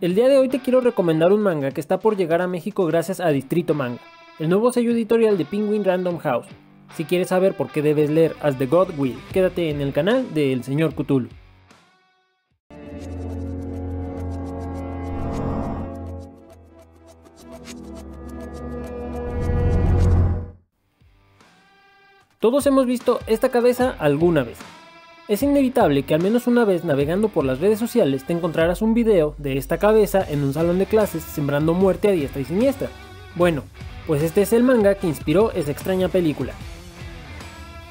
El día de hoy te quiero recomendar un manga que está por llegar a México gracias a Distrito Manga, el nuevo sello editorial de Penguin Random House. Si quieres saber por qué debes leer As the God Will, quédate en el canal de El Señor Cthulhu. Todos hemos visto esta cabeza alguna vez. Es inevitable que al menos una vez navegando por las redes sociales te encontrarás un video de esta cabeza en un salón de clases sembrando muerte a diestra y siniestra. Bueno, pues este es el manga que inspiró esa extraña película.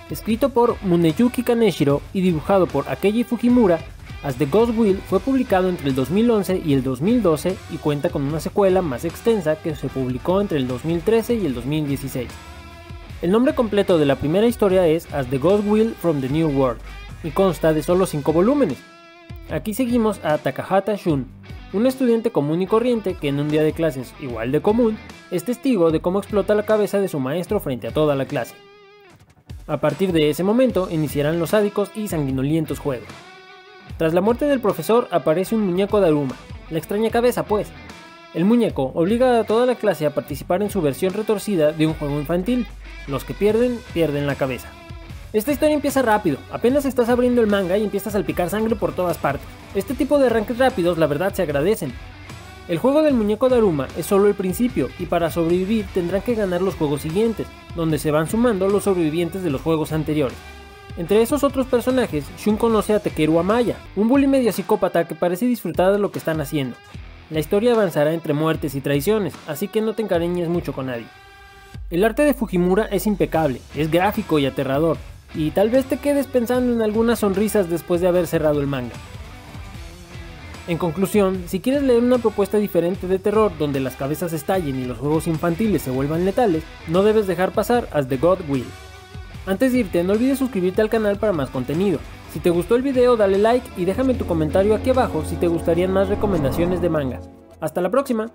Escrito por Muneyuki Kaneshiro y dibujado por Akeji Fujimura, As the Ghost Will fue publicado entre el 2011 y el 2012 y cuenta con una secuela más extensa que se publicó entre el 2013 y el 2016. El nombre completo de la primera historia es As the Ghost Will from the New World, y consta de solo 5 volúmenes. Aquí seguimos a Takahata Shun, un estudiante común y corriente que en un día de clases igual de común es testigo de cómo explota la cabeza de su maestro frente a toda la clase. A partir de ese momento iniciarán los sádicos y sanguinolientos juegos. Tras la muerte del profesor aparece un muñeco de Aruma, la extraña cabeza pues. El muñeco obliga a toda la clase a participar en su versión retorcida de un juego infantil. Los que pierden, pierden la cabeza. Esta historia empieza rápido, apenas estás abriendo el manga y empiezas a salpicar sangre por todas partes. Este tipo de arranques rápidos la verdad se agradecen. El juego del muñeco de Aruma es solo el principio y para sobrevivir tendrán que ganar los juegos siguientes, donde se van sumando los sobrevivientes de los juegos anteriores. Entre esos otros personajes, Shun conoce a Tekeru Amaya, un bully medio psicópata que parece disfrutar de lo que están haciendo. La historia avanzará entre muertes y traiciones, así que no te encariñes mucho con nadie. El arte de Fujimura es impecable, es gráfico y aterrador, y tal vez te quedes pensando en algunas sonrisas después de haber cerrado el manga. En conclusión, si quieres leer una propuesta diferente de terror donde las cabezas estallen y los juegos infantiles se vuelvan letales, no debes dejar pasar As the God Will. Antes de irte, no olvides suscribirte al canal para más contenido. Si te gustó el video, dale like y déjame tu comentario aquí abajo si te gustarían más recomendaciones de manga. ¡Hasta la próxima!